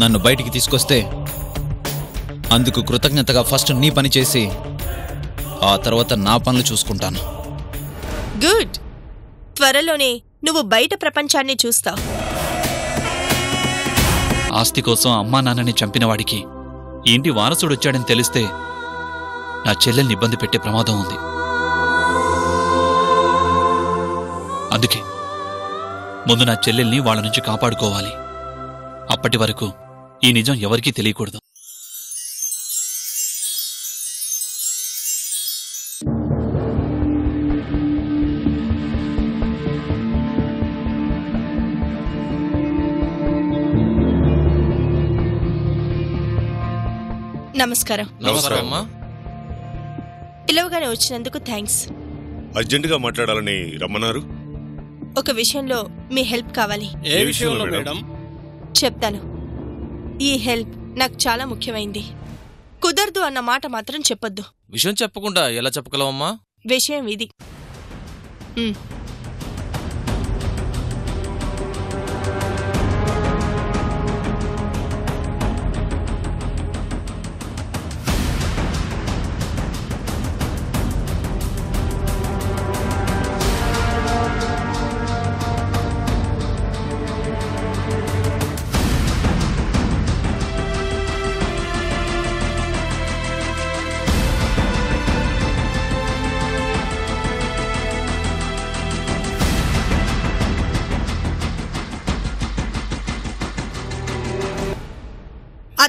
నన్ను బయటికి తీసుకొస్తే అందుకు కృతజ్ఞతగా ఫస్ట్ నీ పని చేసి ఆ తర్వాత నా పనులు చూసుకుంటాను. గుడ్. త్వరలోనే నువ్వు బయట ప్రపంచాన్ని చూస్తావు ఆస్తి కోసం అమ్మా నాన్నని చంపిన వాడికి ఈ ఇంటి వారసుడు వచ్చాడని తెలిస్తే నా చెల్లెల్ని ఇబ్బంది పెట్టే ప్రమాదం ఉంది. అందుకే ముందు నా చెల్లెల్ని వాళ్ళ నుంచి కాపాడుకోవాలి. అప్పటి వరకు ఈ నిజం ఎవరికీ తెలియకూడదు. నమస్కారం. నమస్కారం. అమ్మా. పిలవగానే వచ్చినందుకు థ్యాంక్స్. అర్జెంటుగా మాట్లాడాలని రమ్మన్నారు. ఒక విషయంలో మీ హెల్ప్ కావాలి. ఏ విషయంలో మేడం? చెప్తాను. ఈ హెల్ప్ నాకు చాలా ముఖ్యమైంది. కుదరదు అన్న మాట మాత్రం చెప్పొద్దు. విషయం చెప్పకుండా ఎలా చెప్పగలవమ్మా? విషయం ఇది. ఉమ్,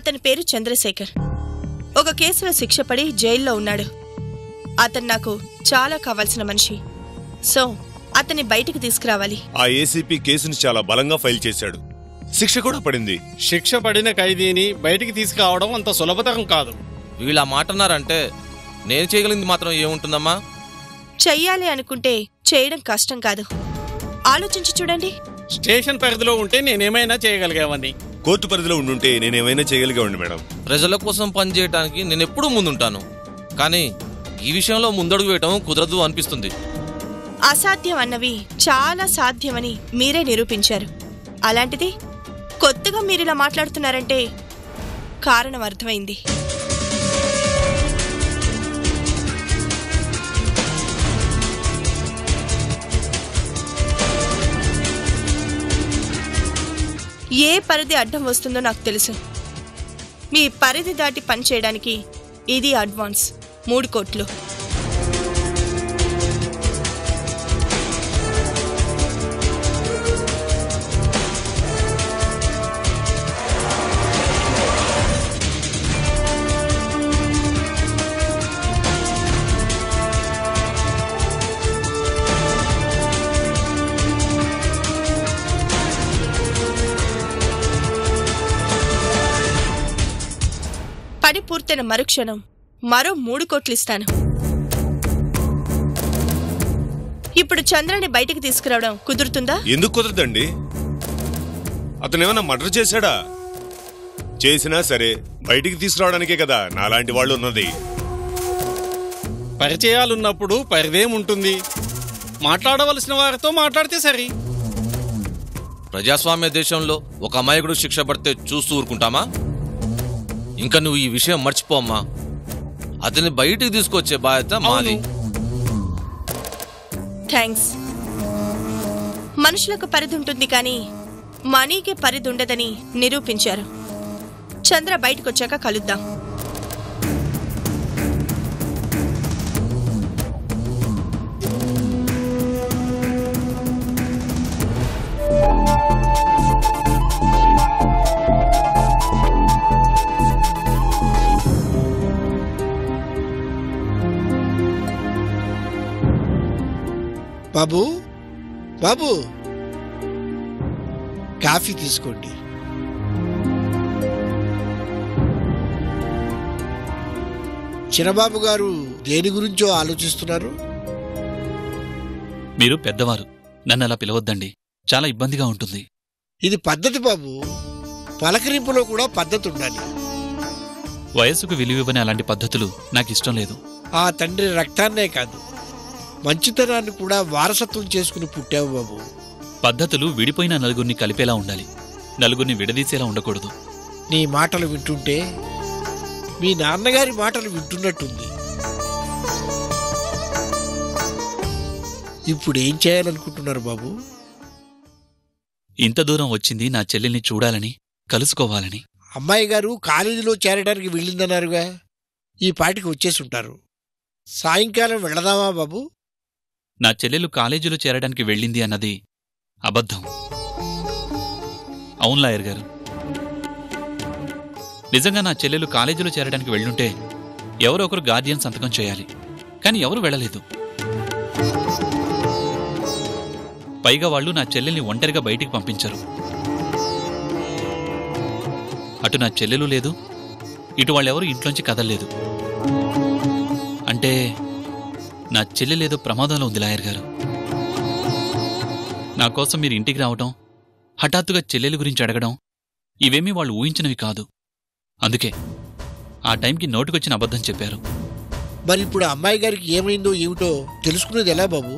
అతని పేరు చంద్రశేఖర్. ఒక కేసులో శిక్ష పడి జైల్లో ఉన్నాడు. అతను నాకు చాలా కావాల్సిన మనిషి. సో అతన్ని బయటికి తీసుకురావాలి. ఆ ఏసీపీ కేసుని చాలా బలంగా ఫైల్ చేశాడు. శిక్ష కూడా పడింది. శిక్ష పడిన ఖైదీని బయటికి తీసుకురావడం అంత సులభతరం కాదు. వీళ్ళ మాట అన్నారంటే నేను చేయగలిగింది మాత్రం ఏముంటుందమ్మా? చెయ్యాలి అనుకుంటే చేయడం కష్టం కాదు. ఆలోచించి చూడండి. స్టేషన్ పరిధిలో ఉంటే నేనేమైనా చేయగలిగావని కోర్టు పరిధిలో ఉండుంటే నేనేమైనా చేయగలిగామండి మేడం. ప్రజల కోసం పనిచేయడానికి నేను ఎప్పుడూ ముందుంటాను. కానీ ఈ విషయంలో ముందడుగు వేయటం కుదరదు అనిపిస్తుంది. అసాధ్యం అన్నవి చాలా సాధ్యమని మీరే నిరూపించారు. అలాంటిది కొత్తగా మీరిలా మాట్లాడుతున్నారంటే కారణం అర్థమైంది. ఏ పరిధి అడ్డం వస్తుందో నాకు తెలుసు. మీ పరిధి దాటి పనిచేయడానికి ఇది అడ్వాన్స్. మూడు కోట్లు. పని పూర్తయిన మరుక్షణం. మరో మూడు కోట్లు ఇస్తాను ఇప్పుడు చంద్రని బయటికి తీసుకురావడం కుదురుతుందా? ఎందుకు కుదరదండి? అతను ఏమైనా మర్డర్ చేశాడా? చేసినా సరే బయటికి తీసుకురావడానికే కదా నాలాంటి వాళ్ళు ఉన్నది. పరిచయాలున్నప్పుడు పరిదేముంటుంది మాట్లాడవలసిన వారితో మాట్లాడితే సరి. ప్రజాస్వామ్య దేశంలో ఒక అమాయకుడు శిక్ష పడితే చూస్తూ ఊరుకుంటామా? ఇంకా నువ్వు ఈ విషయం మర్చిపోమ్మా అతన్ని బయటికి తీసుకొచ్చే బాధ్యత మాది. థ్యాంక్స్ మనుషులకు పరిధి ఉంటుంది కానీ మనీకి పరిధి ఉండదని నిరూపించారు. చంద్ర బయటకొచ్చాక కలుద్దాం. బాబు బాబు. కాఫీ తీసుకోండి. చిన్నబాబు గారు దేని గురించో ఆలోచిస్తున్నారు? మీరు పెద్దవారు. నన్ను అలా పిలవద్దండి. చాలా ఇబ్బందిగా ఉంటుంది. ఇది పద్ధతి బాబు. పలకరింపులో కూడా పద్ధతి ఉండాలి. వయస్సుకు విలువివ్వని అలాంటి పద్ధతులు నాకు ఇష్టం లేదు. ఆ తండ్రి రక్తాన్నే కాదు. మంచితనాన్ని కూడా వారసత్వం చేసుకుని పుట్టావు బాబు. పద్ధతులు విడిపోయిన నలుగురిని కలిపేలా ఉండాలి. నలుగురిని విడదీసేలా ఉండకూడదు. నీ మాటలు వింటుంటే మీ నాన్నగారి మాటలు వింటున్నట్టుంది. ఇప్పుడు ఏం చేయాలనుకుంటున్నారు బాబు? ఇంత దూరం వచ్చింది నా చెల్లెల్ని చూడాలని కలుసుకోవాలని. అమ్మాయి గారు కాలేజీలో చేరడానికి వెళ్ళిందన్నారుగా. ఈ పాటికి వచ్చేసి ఉంటారు. సాయంకాలం వెళదామా బాబు? నా చెల్లెలు కాలేజీలో చేరడానికి వెళ్ళింది అన్నది అబద్ధం. అవును లాయర్ గారు. నిజంగా నా చెల్లెలు కాలేజీలో చేరడానికి వెళ్ళుంటే ఎవరో ఒకరు గార్డియన్ సంతకం చేయాలి. కానీ ఎవరు వెళ్ళలేదు. పైగా వాళ్ళు నా చెల్లెల్ని ఒంటరిగా బయటికి పంపించరు. అటు నా చెల్లెలు లేదు ఇటు వాళ్ళెవరూ ఇంట్లోంచి కదలలేదు. అంటే నా చెల్లెలేదో ప్రమాదంలో ఉంది లాయర్ గారు. నా కోసం మీరు ఇంటికి రావటం హఠాత్తుగా చెల్లెలి గురించి అడగడం ఇవేమీ వాళ్ళు ఊహించినవి కాదు. అందుకే ఆ టైంకి నోటికొచ్చిన అబద్ధం చెప్పారు. మరి ఇప్పుడు అమ్మాయి గారికి ఏమైందో ఏమిటో తెలుసుకునేది ఎలా బాబు?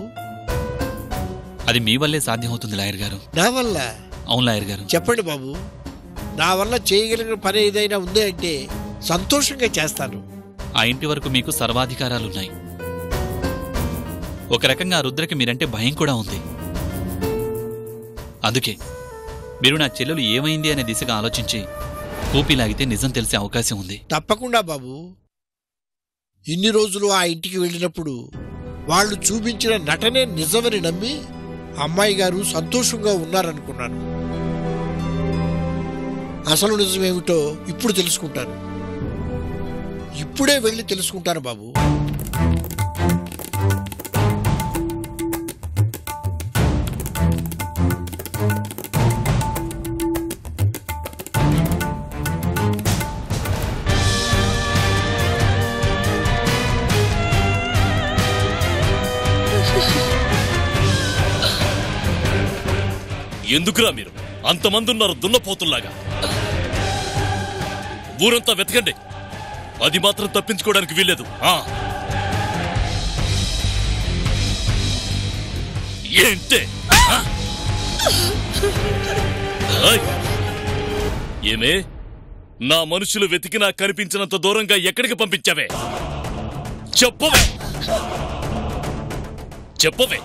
అది మీ వల్లే సాధ్యమవుతుంది లాయర్ గారు. నా వల్ల? అవును లాయర్ గారు. చెప్పండి బాబు. నా వల్ల చేయగలిగిన పని ఏదైనా ఉంది అంటే సంతోషంగా చేస్తాను. ఆ ఇంటి వరకు మీకు సర్వాధికారాలున్నాయి. ఒక రకంగా రుద్రకి మీరంటే భయం కూడా ఉంది. అందుకే మీరు నా చెల్లెలు ఏమైంది అనే దిశగా ఆలోచించి కూపిలాగితే నిజం తెలిసే అవకాశం ఉంది. తప్పకుండా బాబు. ఇన్ని రోజులు ఆ ఇంటికి వెళ్ళినప్పుడు వాళ్ళు చూపించిన నటనే నిజమని నమ్మి అమ్మాయి గారు సంతోషంగా ఉన్నారనుకున్నాను. అసలు నిజమేమిటో ఇప్పుడు తెలుసుకుంటాను. ఇప్పుడే వెళ్ళి తెలుసుకుంటాను బాబు. ఎందుకురా మీరు? అంతమంది ఉన్నారు దున్నపోతుల్లాగా. ఊరంతా వెతకండి. అది మాత్రం తప్పించుకోవడానికి వీల్లేదు. ఆ. ఏంటే? ఏమే? నా మనుషులు వెతికినా కనిపించినంత దూరంగా ఎక్కడికి పంపించావే? చెప్పవే. చెప్పవే.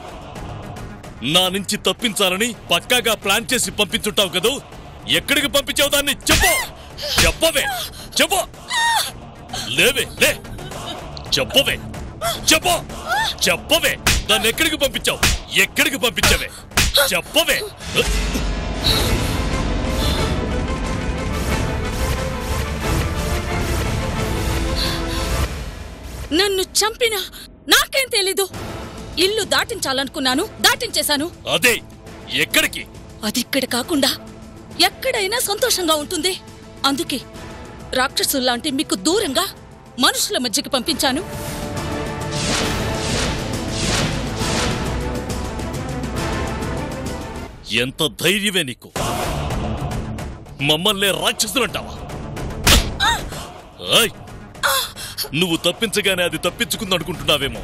నా నుంచి తప్పించాలని పక్కాగా ప్లాన్ చేసి పంపించుంటావు కదూ? ఎక్కడికి పంపించావు దాన్ని చెప్పు! చెప్పవే! చెప్పు! లేవే లే! చెప్పవే! చెప్పు! చెప్పవే! దాన్ని ఎక్కడికి పంపించావు? ఎక్కడికి పంపించవే? చెప్పవే! నన్ను చంపిన నాకేం తెలీదు. ఇల్లు దాటించాలనుకున్నాను దాటించేశాను. అదే ఎక్కడికి? అది ఇక్కడ కాకుండా ఎక్కడైనా సంతోషంగా ఉంటుంది. అందుకే రాక్షసుల్లాంటి మీకు దూరంగా మనుషుల మధ్యకి పంపించాను. ఎంత ధైర్యమే నీకు? మమ్మల్ని రాక్షసులంటావా! నువ్వు తప్పించగానే అది తప్పించుకుంది అనుకుంటున్నావేమో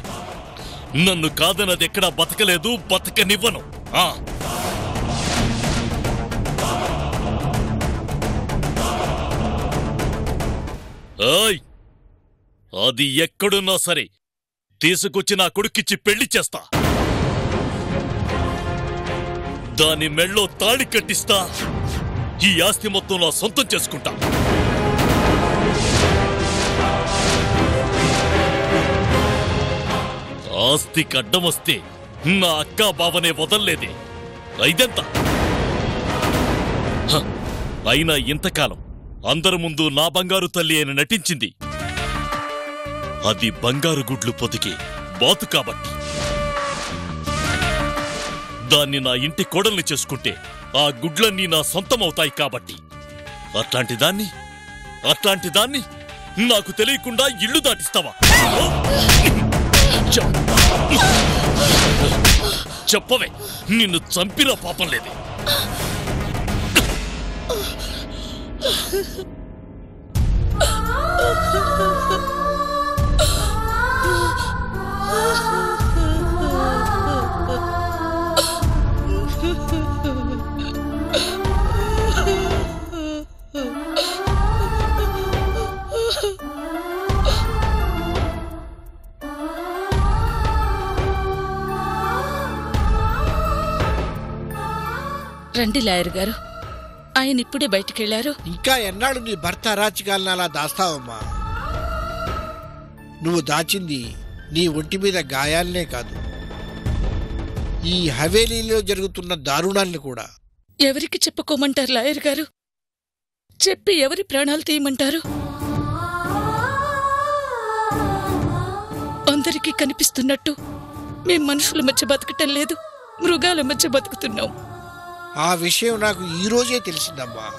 నన్ను కాదన్నది ఎక్కడా బతకలేదు బతకనివ్వను. ఆ. అది ఎక్కడున్నా సరే తీసుకొచ్చి నా కొడుకిచ్చి పెళ్ళి చేస్తా. దాని మెళ్ళో తాళి కట్టిస్తా. ఈ ఆస్తి మొత్తం నా సొంతం చేసుకుంటా. ఆస్తికి అడ్డం వస్తే నా అక్క బావనే వదల్లేదే. ఐదెంత? హ, అయినా ఇంతకాలం అందరి ముందు నా బంగారు తల్లి అని నటించింది. అది బంగారు గుడ్లు పొదికే బాతు కాబట్టి. దాన్ని నా ఇంటి కోడల్ని చేసుకుంటే ఆ గుడ్లన్నీ నా సొంతమవుతాయి కాబట్టి. అట్లాంటి దాన్ని? అట్లాంటి దాన్ని? నాకు తెలియకుండా ఇల్లు దాటిస్తావా? చెప్పవే నిన్ను చంపినా పాపం లేదే. Ah! రండి లాయర్ గారు. ఆయన ఇప్పుడే బయటికెళ్ళారు. ఇంకా ఎన్నాళ్ళు నీ భర్త అరాచకాలను అలా దాస్తావమ్మా? నువ్వు దాచింది నీ ఒంటి మీద గాయాలనే కాదు. ఈ హవేలీలో జరుగుతున్న దారుణాల్ని కూడా. ఎవరికి చెప్పుకోమంటారు లాయర్ గారు? చెప్పి ఎవరి ప్రాణాలు తీయమంటారు? అందరికీ కనిపిస్తున్నట్టు మేం మనుషుల మధ్య బతకటం లేదు మృగాల మధ్య బతుకుతున్నాం. ఆ విషయం నాకు ఈ రోజే తెలిసిందమ్మా.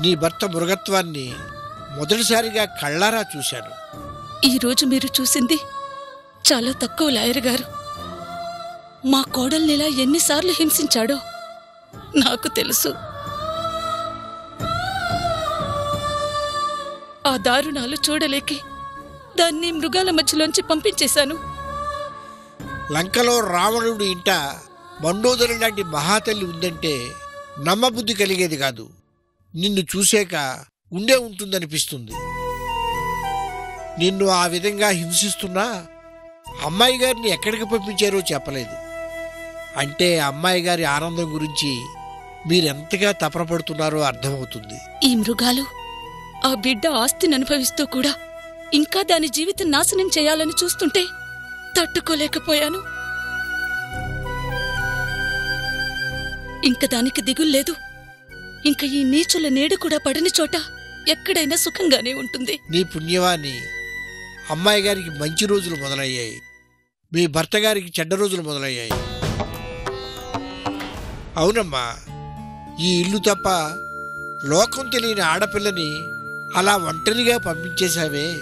నీ భర్త మృగత్వాన్ని మొదటిసారిగా కళ్ళారా చూశాను. ఈ రోజు మీరు చూసింది చాలా తక్కువ లాయర్ గారు. మా కోడల్ని ఇలా ఎన్నిసార్లు హింసించాడో నాకు తెలుసు. ఆ దారుణాలు చూడలేకే దాన్ని మృగాల మధ్యలోంచి పంపించేశాను. లంకలో రావణుడు ఇంట మండోదరి లాంటి మహాతల్లి ఉందంటే నమ్మబుద్ధి కలిగేది కాదు. నిన్ను చూసాక ఉండే ఉంటుందనిపిస్తుంది. నిన్ను ఆ విధంగా హింసిస్తున్నా అమ్మాయి గారిని ఎక్కడికి పంపించారో చెప్పలేదు. అంటే అమ్మాయి గారి ఆనందం గురించి మీరెంతగా తపనపడుతున్నారో అర్థమవుతుంది. ఈ మృగాలు ఆ బిడ్డ ఆస్తిని అనుభవిస్తూ కూడా ఇంకా దాని జీవితం నాశనం చేయాలని చూస్తుంటే తట్టుకోలేకపోయాను. ఇంక దానికి దిగుల్లేదు ఇంక ఈ నీచుల నీడ కూడా పడని చోట ఎక్కడైనా సుఖంగానే ఉంటుంది. నీ పుణ్యవాన్ని అమ్మాయి గారికి మంచి రోజులు మొదలయ్యాయి. మీ భర్త గారికి చెడ్డ రోజులు మొదలయ్యాయి. అవునమ్మా ఈ ఇల్లు తప్ప లోకం తెలియని ఆడపిల్లని అలా ఒంటరిగా పంపించేశావే.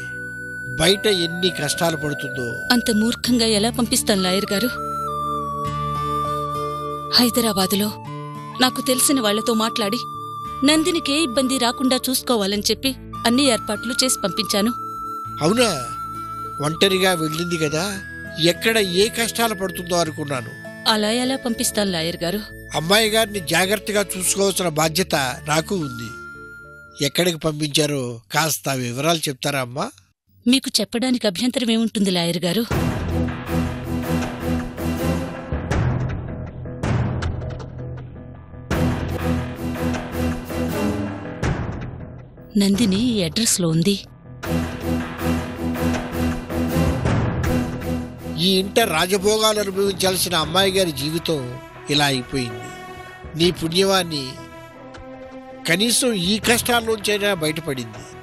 బయట ఎన్ని కష్టాలు పడుతుందో. అంత మూర్ఖంగా ఎలా పంపిస్తాను లాయర్ గారు? హైదరాబాదులో నాకు తెలిసిన వాళ్ళతో మాట్లాడి నందినికి ఏ ఇబ్బంది రాకుండా చూసుకోవాలని చెప్పి అన్ని ఏర్పాట్లు చేసి పంపించాను. అవునా? ఒంటరిగా వెళ్ళింది కదా ఎక్కడ ఏ కష్టాలు పడుతుందో అనుకున్నాను. అలా ఎలా పంపిస్తాను లాయర్ గారు? అమ్మాయి గారిని జాగ్రత్తగా చూసుకోవాల్సిన బాధ్యత నాకు ఉంది. ఎక్కడికి పంపించారో కాస్త వివరాలు చెప్తారా అమ్మా? మీకు చెప్పడానికి అభ్యంతరం ఏముంటుంది లాయర్ గారు? నందిని ఈ అడ్రస్లో ఉంది. ఈ ఇంట రాజభోగాలు అనుభవించాల్సిన అమ్మాయి గారి జీవితం ఇలా అయిపోయింది. నీ పుణ్యవాన్ని కనీసం ఈ కష్టాల్లోంచైనా బయటపడింది.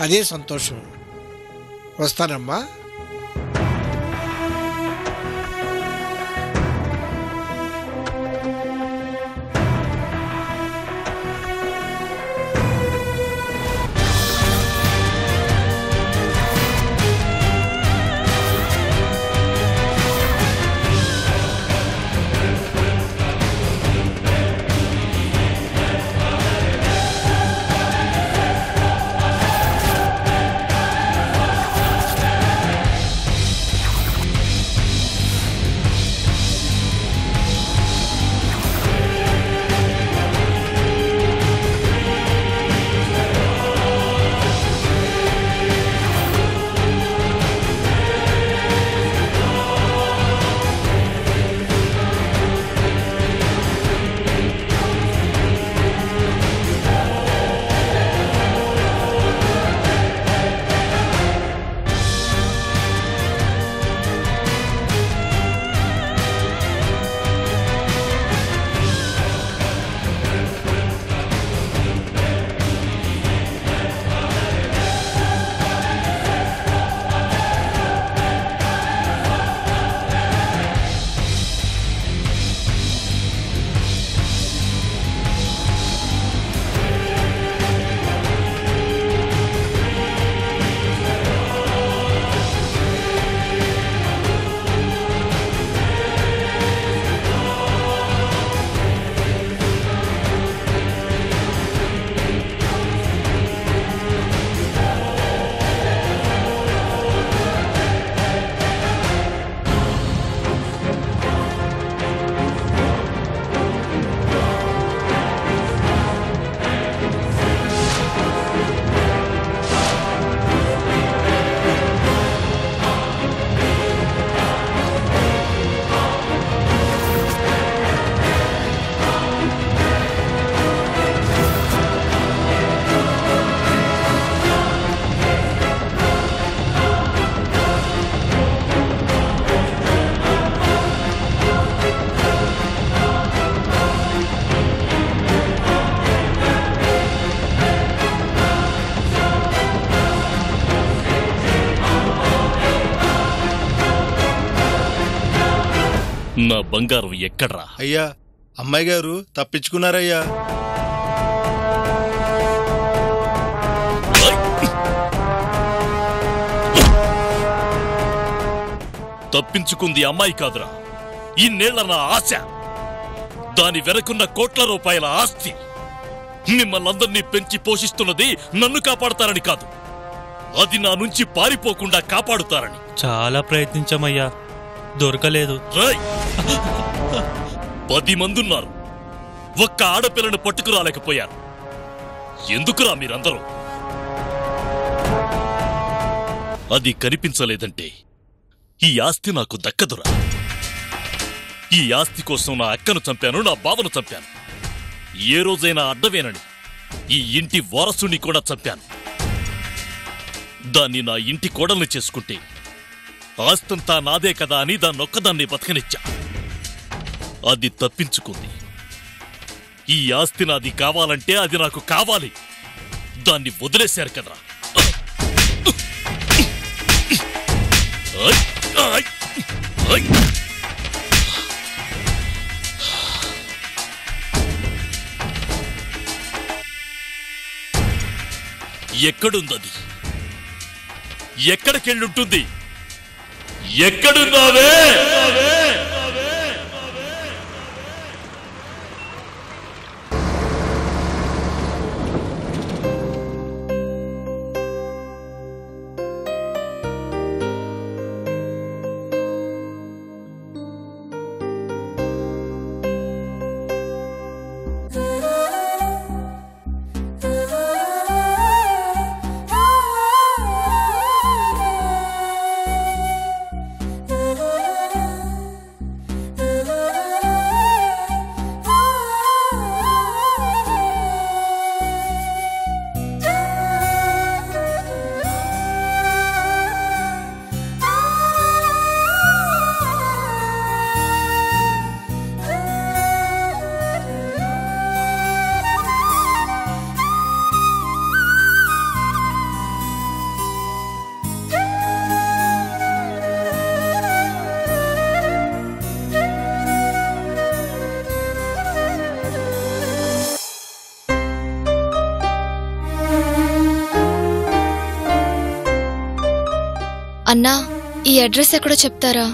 అదే సంతోషం. వస్తానమ్మా. బంగారం ఎక్కడ్రా? అయ్యా అమ్మాయి గారు తప్పించుకున్నారయ్యా. తప్పించుకుంది అమ్మాయి కాదురా. ఇన్నేళ్ళ నా ఆశ. దాని వెనకున్న కోట్ల రూపాయల ఆస్తి. మిమ్మల్నందరినీ పెంచి పోషిస్తున్నది నన్ను కాపాడతారని కాదు. అది నా నుంచి పారిపోకుండా కాపాడుతారని. చాలా ప్రయత్నించామయ్యా. దొరకలేదు. రాయ్! పది మందున్నారు. ఒక్క ఆడపిల్లను పట్టుకురాలేకపోయారు. ఎందుకురా మీరందరూ? అది కనిపించలేదంటే ఈ ఆస్తి నాకు దక్కదురా. ఈ ఆస్తి కోసం నా అక్కను చంపాను నా బావను చంపాను. ఏ రోజైనా అడ్డవేనని ఈ ఇంటి వారసుని కూడా చంపాను. దాన్ని నా ఇంటి కోడల్ని చేసుకుంటే ఆస్తంతా నాదే కదా అని దాన్నొక్కదాన్ని బతకనిచ్చా. అది తప్పించుకుంది. ఈ ఆస్తి నాది కావాలంటే అది నాకు కావాలి. దాన్ని వదిలేశారు కదరా. ఎక్కడుందది? ఎక్కడికెళ్ళుంటుంది? ఎక్కడున్నావే అన్నా ఈ అడ్రస్ ఎక్కడో చెప్తారా?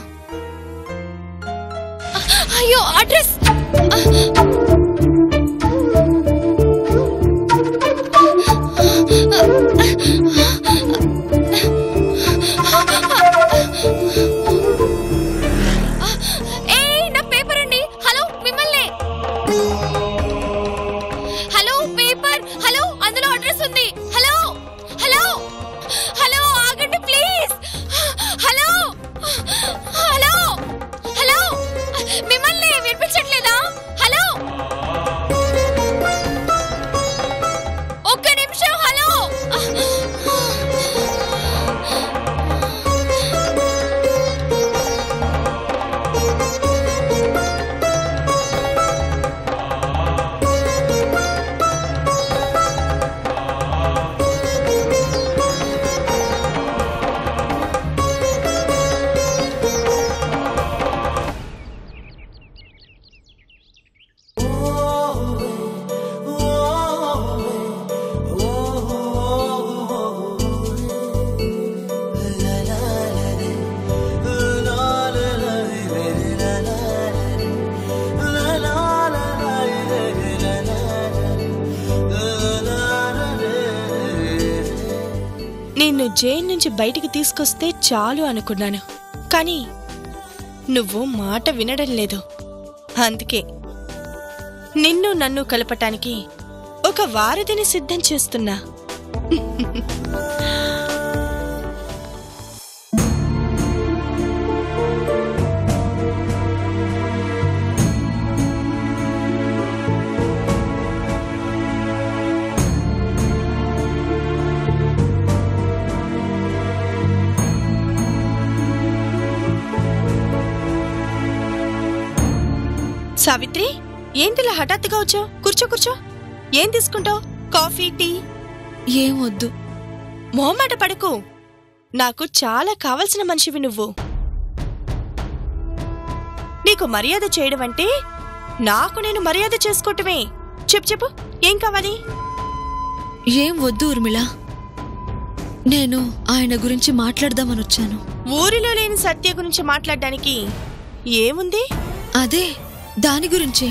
నుంచి బయటికి తీసుకొస్తే చాలు అనుకున్నాను. కానీ నువ్వు మాట వినడం లేదు. అందుకే నిన్ను నన్ను కలపటానికి ఒక వారధిని సిద్ధం చేస్తున్నా. సావిత్రి ఏంటిలా హఠాత్తుగా వచ్చావు? కూర్చో కూర్చో. ఏం తీసుకుంటావు? Coffee tea? ఏం వద్దు. మొహమాట పడకు. నాకు చాలా కావలసిన మనిషివి నువ్వు. నీకు మర్యాద చేయడం అంటే నాకు నేను మర్యాద చేసుకోవటమే. చెప్పు చెప్పు. ఏం కావాలి? ఏం వద్దు ఊర్మిళ. నేను ఆయన గురించి మాట్లాడదామని వచ్చాను ఊరిలో లేని సత్య గురించి మాట్లాడడానికి ఏముంది? అదే దాని గురించే